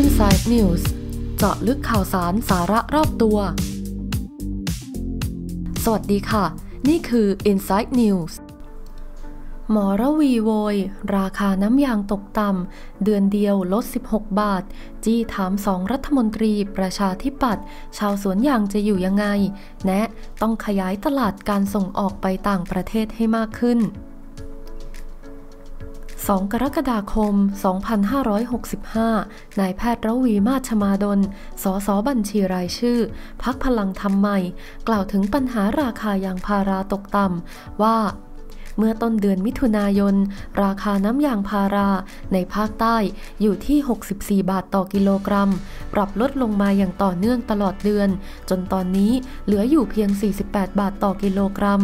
Inside News เจาะลึกข่าวสารสาระรอบตัว สวัสดีค่ะ นี่คือ Inside News หมอระวีโวย ราคาน้ำยางตกต่ำ เดือนเดียวลด 16 บาท จี้ถามสองรัฐมนตรีประชาธิปัตย์ชาวสวนยางจะอยู่ยังไง แนะต้องขยายตลาดการส่งออกไปต่างประเทศให้มากขึ้น 2 กรกฎาคม 2565 นายแพทย์ระวีมาชมาดล สสบัญชีรายชื่อ พักพลังธรรมใหม่ กล่าวถึงปัญหาราคายางพาราตกต่ำว่า เมื่อต้นเดือนมิถุนายน ราคาน้ำยางพาราในภาคใต้อยู่ที่ 64 บาทต่อกิโลกรัม ปรับลดลงมาอย่างต่อเนื่องตลอดเดือน จนตอนนี้เหลืออยู่เพียง 48 บาทต่อกิโลกรัม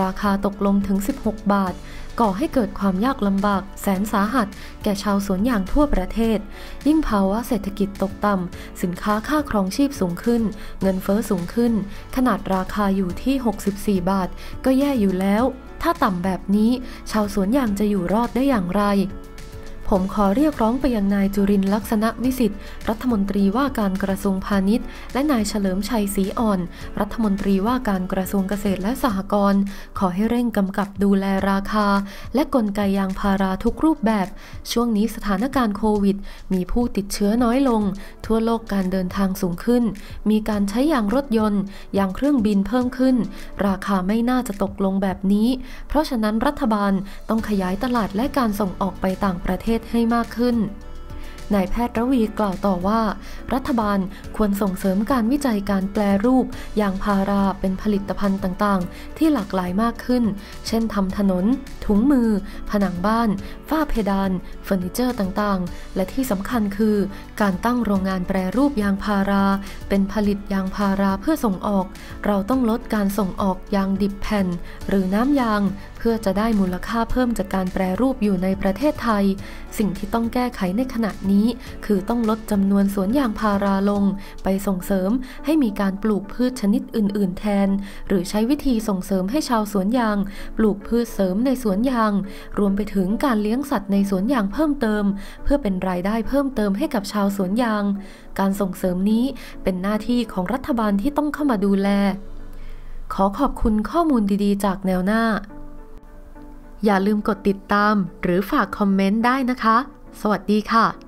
ราคาตกลงถึง 16 บาทก่อให้เกิดความยากลำบากแสนสาหัส แก่ชาวสวนยางทั่วประเทศ ยิ่งภาวะเศรษฐกิจตกต่ำ สินค้าค่าครองชีพสูงขึ้น เงินเฟอ้อสูงขึ้น ขนาดราคาอยู่ที่ 64 บาท ก็แย่อยู่แล้วถ้าต่ำแบบนี้ ชาวสวนยางจะอยู่รอดได้อย่างไร ผมขอเรียกร้องไปยังนายจุรินลักษณะวิสิทธิ์ รัฐมนตรีว่าการกระทรวงพาณิชย์ และนายเฉลิมชัยศรีอ่อน รัฐมนตรีว่าการกระทรวงเกษตรและสหกรณ์ขอให้เร่งกำกับดูแลราคา และกลไกยางพาราทุกรูปแบบ ช่วงนี้สถานการณ์โควิด มีผู้ติดเชื้อน้อยลง ทั่วโลกการเดินทางสูงขึ้น มีการใช้ยางรถยนต์ยางเครื่องบินเพิ่มขึ้น ราคาไม่น่าจะตกลงแบบนี้ เพราะฉะนั้นรัฐบาลต้องขยายตลาดและการส่งออกไปต่างประเทศให้มากขึ้นนายแพทย์ระวีกล่าวต่อว่า รัฐบาลควรส่งเสริมการวิจัยการแปลรูปยางพาราเป็นผลิตภัณฑ์ต่างๆ ที่หลากหลายมากขึ้น เช่นทำถนน ถุงมือ ผนังบ้าน ฝ้าเพดานเฟอร์นิเจอร์ต่างๆ และที่สำคัญคือ การตั้งโรงงานแปรรูปยางพารา เป็นผลิตยางพาราเพื่อส่งออก เราต้องลดการส่งออกยางดิบแผ่น หรือน้ำยาง พื่อจะได้มูลค่าเพิ่มจากการแปรรูปอยู่ในประเทศไทย สิ่งที่ต้องแก้ไขในขณะนี้ คือต้องลดจำนวนสวนยางพาราลง ไปส่งเสริมให้มีการปลูกพืชชนิดอื่น ๆ แทน หรือใช้วิธีส่งเสริมให้ชาวสวนยาง ปลูกพืชเสริมในสวนยาง รวมไปถึงการเลี้ยงสัตว์ในสวนยางเพิ่มเติม เพื่อเป็นรายได้เพิ่มเติมให้กับชาวสวนยาง การส่งเสริมนี้เป็นหน้าที่ของรัฐบาลที่ต้องเข้ามาดูแล ขอขอบคุณข้อมูลดีๆ จากแนวหน้า อย่าลืมกดติดตามหรือฝากคอมเมนต์ได้นะคะ สวัสดีค่ะ